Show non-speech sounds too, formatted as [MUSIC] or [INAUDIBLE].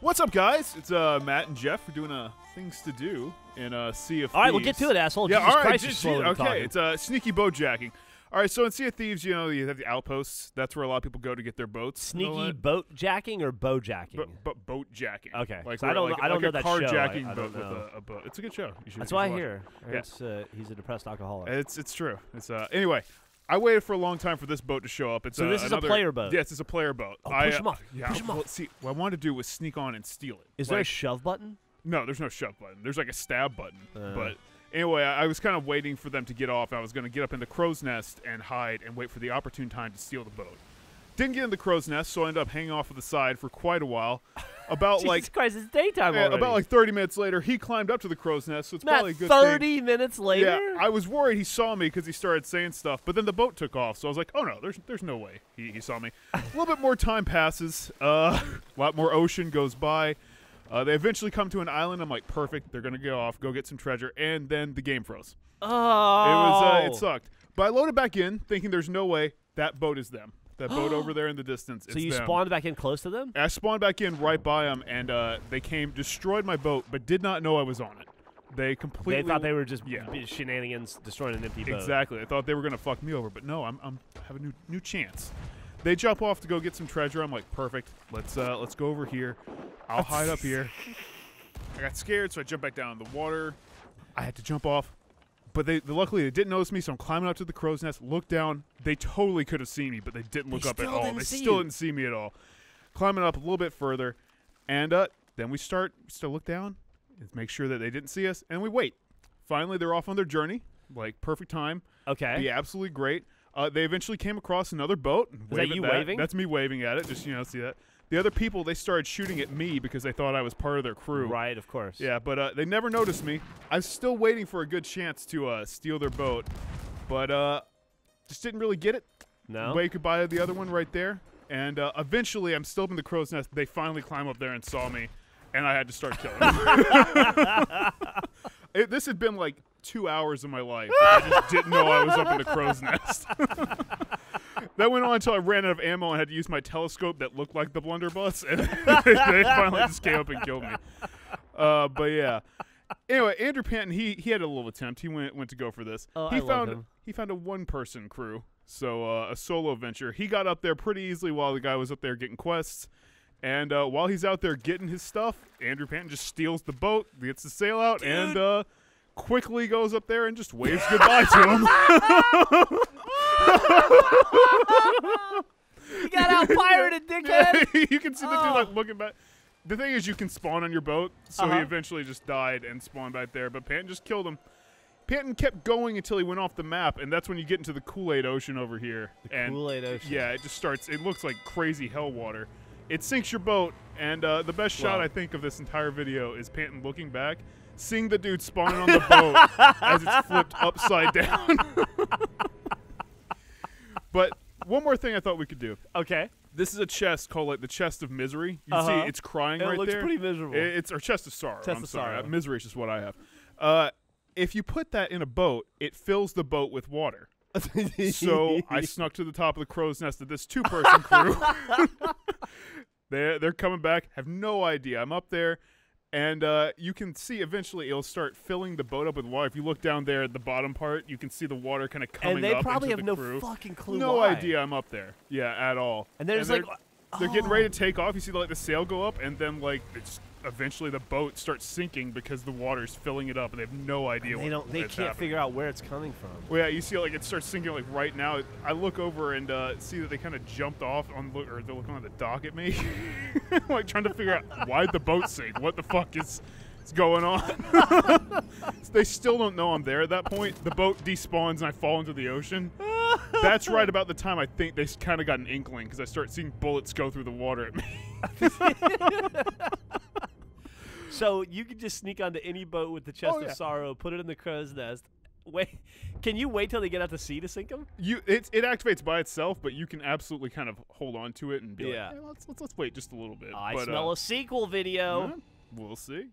What's up, guys? It's uh, Matt and Geoff. We're doing uh, things to do in uh, Sea of All right, we'll get to it, asshole. Yeah, Jesus all right. Christ, ju- you're ju- slow in okay, talking. it's uh, sneaky boat jacking. All right, so in Sea of Thieves, you know, you have the outposts. That's where a lot of people go to get their boats. Sneaky boat jacking or bow jacking? But, but boat jacking. Okay, Like, so I don't like, I don't like know a that show. I- I boat with a, a boat. It's a good show. You should, That's what I hear. Yeah. It's, uh, he's a depressed alcoholic. It's it's true. It's uh anyway. I waited for a long time for this boat to show up. It's So uh, this is a player boat? Yes, it's a player boat. Oh, I, push uh, 'em off. Yeah, Push 'em well, off. see, what I wanted to do was sneak on and steal it. is there a shove button? No, there's no shove button. There's like a stab button. Uh. but anyway, I, I was kind of waiting for them to get off. I was going to get up in the crow's nest and hide and wait for the opportune time to steal the boat. Didn't get in the crow's nest, so I ended up hanging off of the side for quite a while. About Jesus like Christ, it's daytime yeah, already. about like 30 minutes later, he climbed up to the crow's nest. So it's Matt, probably a good thing. 30 minutes later? Yeah, I was worried he saw me because he started saying stuff, but then the boat took off, so I was like, "Oh no, there's there's no way he, he saw me." [LAUGHS] a little bit more time passes, uh, a [LAUGHS] lot more ocean goes by. Uh, they eventually come to an island. I'm like, "Perfect, they're gonna go off, go get some treasure," and then the game froze. oh. It was uh, it sucked, but I loaded back in, thinking there's no way that boat is them. That boat over [GASPS] there in the distance. So you them. spawned back in close to them? I spawned back in right by them, and uh, they came, destroyed my boat, but did not know I was on it. They completely They thought they were just Yeah. shenanigans destroying an empty boat. Exactly. I thought they were gonna fuck me over, but no, I'm I'm have a new new chance. They jump off to go get some treasure. I'm like, perfect. Let's uh let's go over here. I'll hide up here. [LAUGHS] I got scared, so I jumped back down in the water. I had to jump off. But they, they luckily they didn't notice me, so I'm climbing up to the crow's nest, look down. They totally could have seen me, but they didn't look They up at all. They still you. didn't see me at all. Climbing up a little bit further, and uh, then we start still look down, and make sure that they didn't see us, and we wait. Finally, they're off on their journey, like perfect time. Okay. Be absolutely great. Uh, they eventually came across another boat. and that wave at you waving? That's me waving at it. Just you know, see that. The other people they started shooting at me because they thought I was part of their crew. Right, of course. Yeah, but uh, they never noticed me. I'm still waiting for a good chance to uh, steal their boat, but uh, just didn't really get it. No? Wave goodbye to the other one right there, and uh, eventually I'm still up in the crow's nest. They finally climb up there and saw me, and I had to start killing them. [LAUGHS] it, this had been like two hours of my life. I just didn't know I was up in the crow's nest. [LAUGHS] that went on until I ran out of ammo and had to use my telescope that looked like the blunderbuss, and [LAUGHS] they finally just came up and killed me. Uh, but yeah. Anyway, Andrew Panton, he he had a little attempt. He went went to go for this. Oh, he I love found he found a one person crew, so uh, a solo venture. He got up there pretty easily while the guy was up there getting quests. And uh, while he's out there getting his stuff, Andrew Panton just steals the boat, gets the sail out, and Dude. uh, quickly goes up there and just waves goodbye to him. [LAUGHS] You got out pirated, dickhead! [LAUGHS] you can see the dude Oh. like looking back. The thing is, you can spawn on your boat, so he Uh-huh. eventually just died and spawned back there. But Panton just killed him. Panton kept going until he went off the map, and that's when you get into the Kool Aid Ocean over here. and Kool-Aid Ocean. Yeah, it just starts. It looks like crazy hell water. It sinks your boat, and uh, the best shot Wow. I think of this entire video is Panton looking back, seeing the dude spawning on the boat [LAUGHS] as it's flipped upside down. [LAUGHS] more thing I thought we could do. Okay. This is a chest called like the chest of misery. You Uh-huh. see, it's crying And right it looks there. pretty miserable. I- It's or chest of sorrow. Chest I'm of sorry. sorrow. Misery is just what I have. Uh, if you put that in a boat, it fills the boat with water. [LAUGHS] So I snuck to the top of the crow's nest of this two-person crew. [LAUGHS] they're they're coming back. Have no idea. I'm up there, and uh, you can see eventually it'll start filling the boat up with water. If you look down there at the bottom part, you can see the water kind of coming up. and they up probably have the no crew. fucking clue No why. idea I'm up there. Yeah, at all. And there's they're, like, they're getting oh. ready to take off. You see like the sail go up, and then like it's eventually the boat starts sinking because the water's filling it up, and they have no idea. And they what, don't. They can't happening. figure out where it's coming from. Well, yeah, you see like it starts sinking like right now. I look over and uh, see that they kind of jumped off on look or they're looking on the dock at me, [LAUGHS] like trying to figure out why the boat sink. What the fuck is is going on? [LAUGHS] they still don't know I'm there at that point. The boat despawns and I fall into the ocean. That's right about the time I think they kind of got an inkling because I start seeing bullets go through the water at me. [LAUGHS] So you could just sneak onto any boat with the chest Oh, yeah. of sorrow, put it in the crow's nest. Wait, can you wait till they get out to sea to sink them? You it, it activates by itself, but you can absolutely kind of hold on to it and be Yeah. like, "Hey, let's, let's let's wait just a little bit. I But, smell uh, a sequel video. yeah, we'll see.